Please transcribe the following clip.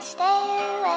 Stay away.